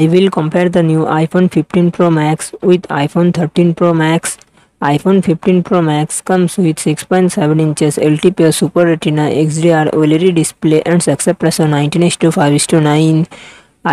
I will compare the new iPhone 15 Pro Max with iPhone 13 Pro Max. iPhone 15 Pro Max comes with 6.7 inches LTPS Super Retina XDR OLED display and success ratio 19:5 9.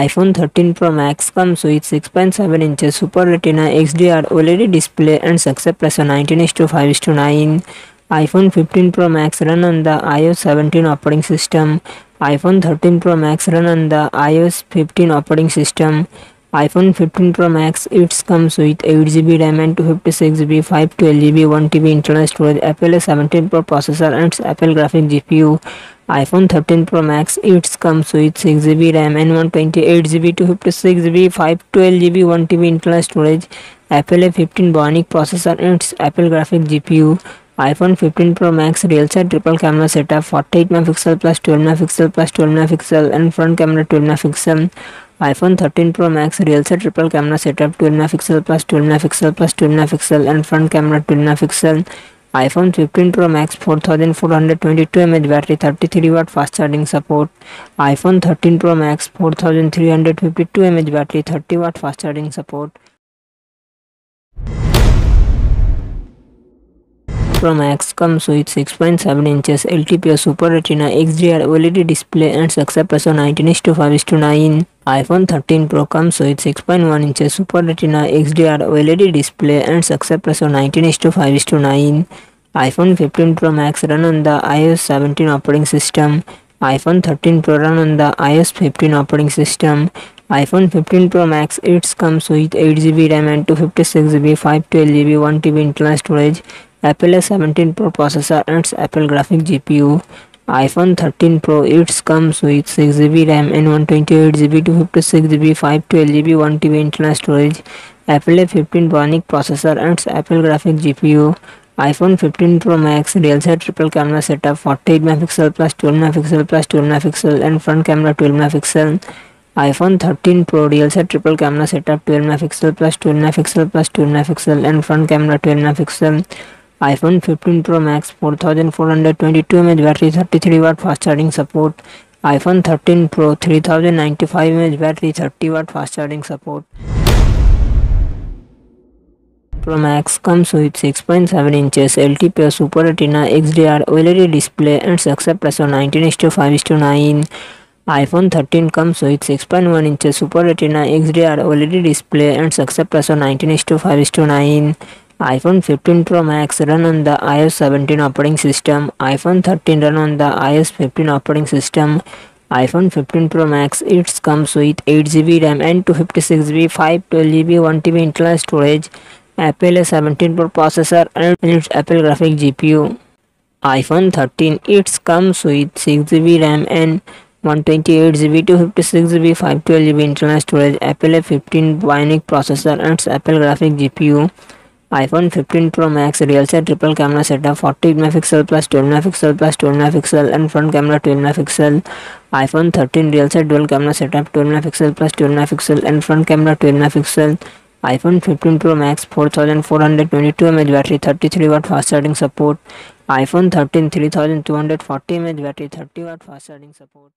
iPhone 13 Pro Max comes with 6.7 inches Super Retina XDR OLED display and success ratio 19:5 9. iPhone 15 Pro Max run on the iOS 17 operating system. iPhone 13 Pro Max run on the iOS 15 operating system. iPhone 15 Pro Max it comes with 8GB RAM and 256GB 512GB 1TB internal storage Apple A17 Pro processor and its Apple graphic GPU iPhone 13 Pro Max it comes with 6GB RAM and 128GB 256GB 512GB 1TB internal storage Apple A15 Bionic processor and its Apple graphic GPU iPhone 15 pro max rear set triple camera setup 48 megapixel plus 12 megapixel plus 12 megapixel and front camera 12 megapixel iPhone 13 pro max rear set triple camera setup 12 megapixel plus 12 megapixel plus 12 megapixel and front camera 12 megapixel iPhone 15 pro max four thousand four hundred twenty two M H battery 33 watt fast charging support iPhone 13 pro max M H battery 30 watt fast charging support Pro Max comes with 6.7 inches LTPS Super Retina XDR OLED display and success ratio 19:5 9. iPhone 13 Pro comes with 6.1 inches Super Retina XDR OLED display and success ratio 19:5 9. iPhone 15 Pro Max run on the iOS 17 operating system. iPhone 13 Pro run on the iOS 15 operating system. iPhone 15 Pro Max it comes with 8GB RAM and 256GB 512GB 1TB internal storage Apple A17 Pro processor and Apple graphic GPU. iPhone 13 Pro it comes with 6GB RAM and 128GB 256GB 512GB 1TB internal storage. Apple A15 Bionic processor and Apple graphic GPU. iPhone 15 Pro Max real set triple camera setup 48 megapixel plus 12 megapixel plus 12 megapixel and front camera 12 megapixel iPhone 13 Pro real set triple camera setup 12 megapixel plus 12 megapixel plus 12 megapixel and front camera 12 megapixel iPhone 15 Pro Max 4422 mAh battery 33 watt fast charging support iPhone 13 Pro 3095 mAh battery 30 watt fast charging support Pro Max comes with 6.7 inches LTPS Super Retina XDR OLED display and success ratio 19:5 9. iPhone 13 comes with 6.1 inches Super Retina XDR OLED display and success ratio 19:5 9. iPhone 15 Pro Max run on the iOS 17 operating system. iPhone 13 run on the iOS 15 operating system. iPhone 15 Pro Max it comes with 8GB RAM and 256GB 512GB 1TB internal storage. Apple A17 Pro processor and its Apple graphic GPU. iPhone 13 it comes with 6GB RAM and 128GB 256GB 512GB internal storage. Apple A15 Bionic processor and Apple graphic GPU. iPhone 15 Pro Max real set triple camera setup 40 megapixel plus 12 megapixel plus 12 megapixel and front camera 12 megapixel iPhone 13 real set dual camera setup 12 megapixel plus 12 megapixel and front camera 12 megapixel iPhone 15 Pro Max 4422 mAh battery 33 watt fast charging support iPhone 13 3240 mAh battery 30 watt fast charging support